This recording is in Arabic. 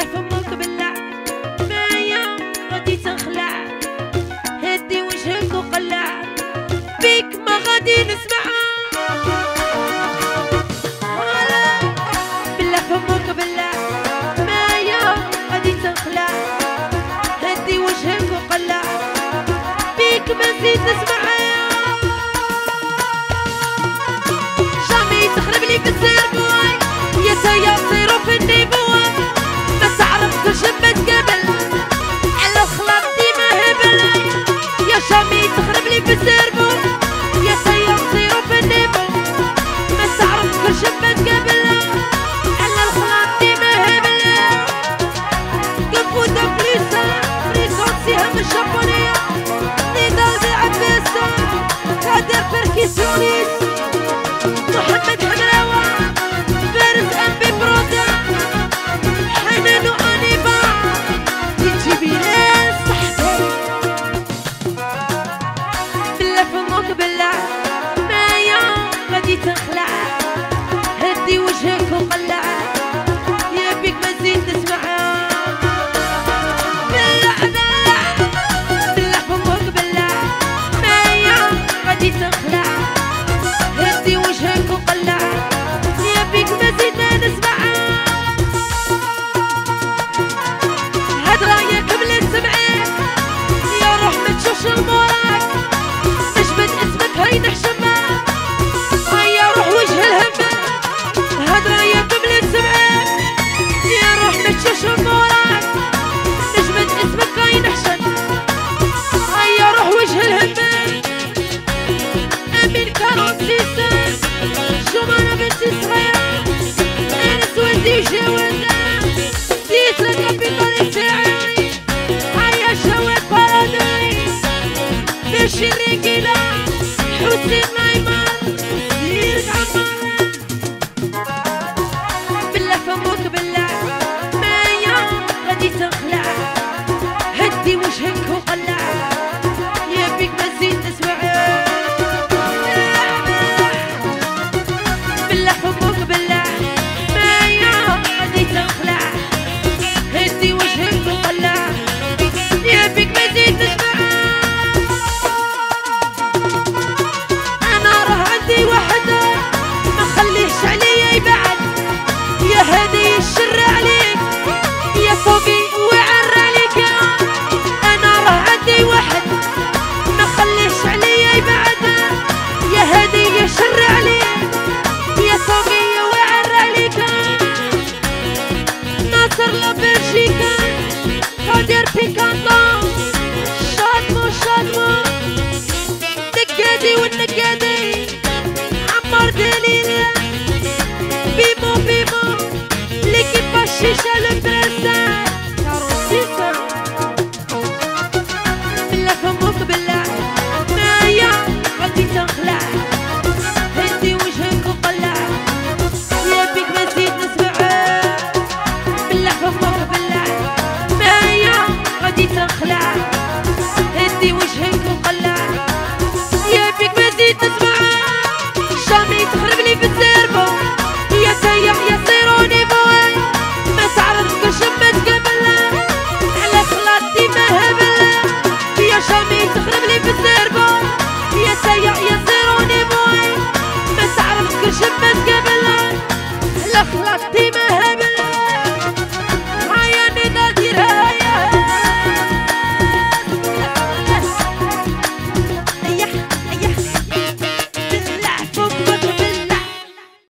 بلع فمك بلع غادي تنخلع هدي وجهك وقلع. بيك ما غادي نسمع. غادي تنخلع هدي وجهك وقلع. بيك ما نسمع. يا تخلع. هدي وجهك مصر لبلجيكا خادر بيكاطون شادمو شادمو نقادي والنقادي تخربني في السيربو يا سيح يصيروني بوي. ما تعرفش ما تقبل على خلاص ما يا شامي تخربني في السيربو يا سيح